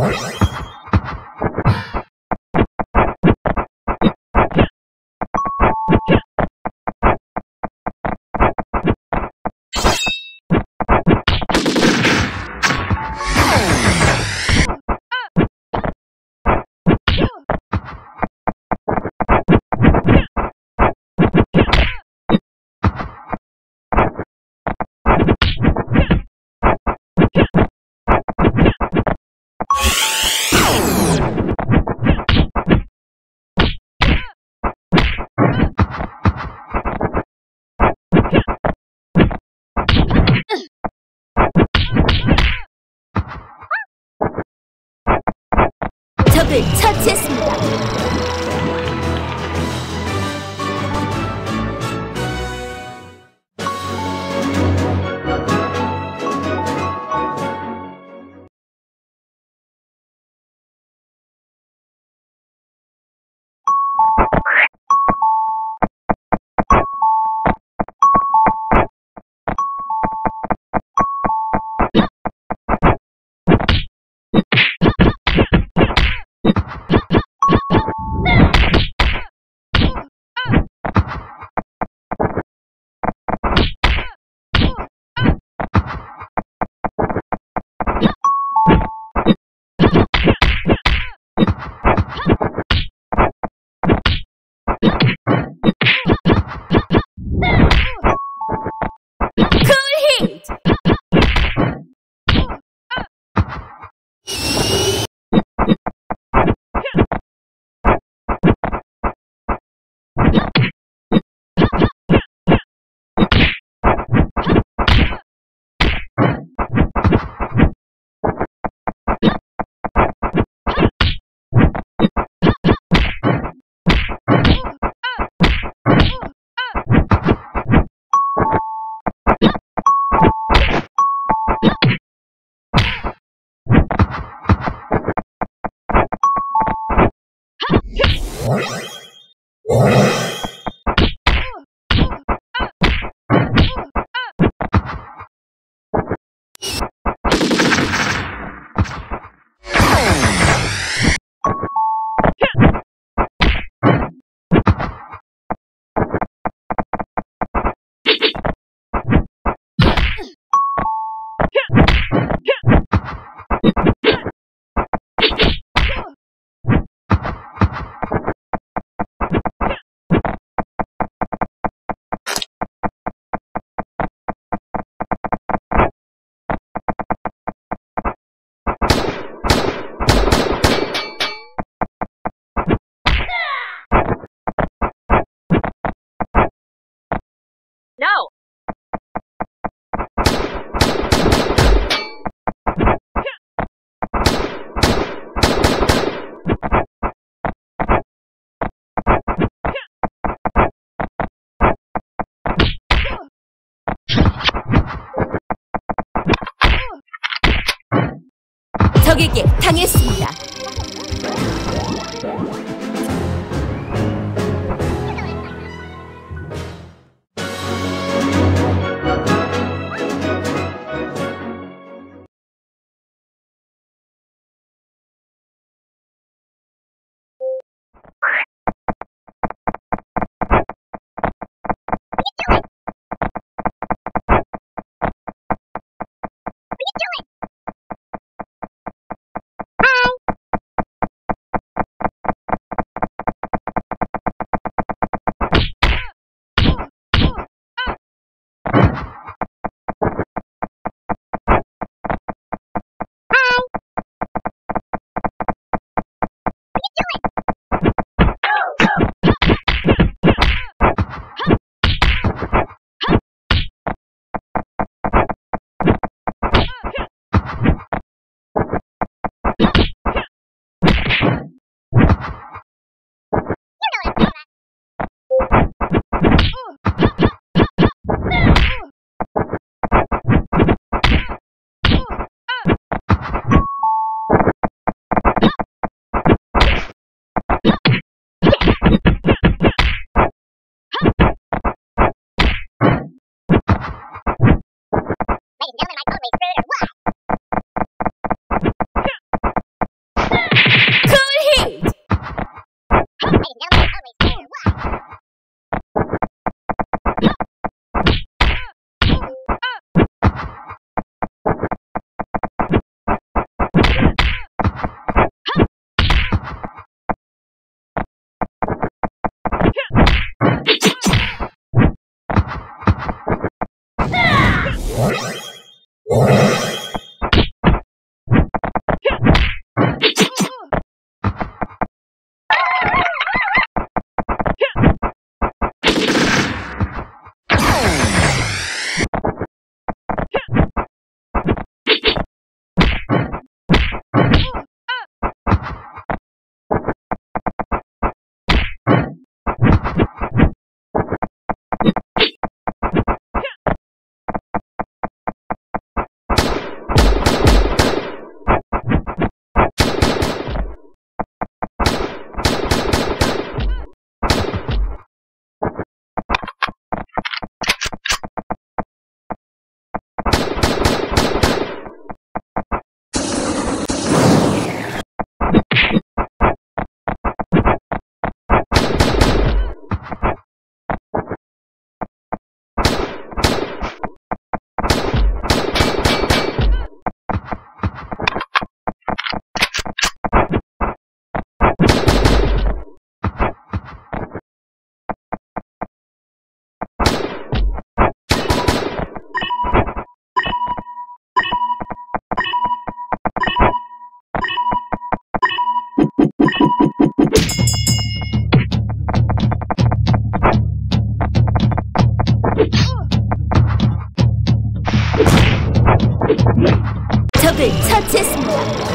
What? 적을 처치했습니다. 적에게 당했습니다. 적을 처치했습니다.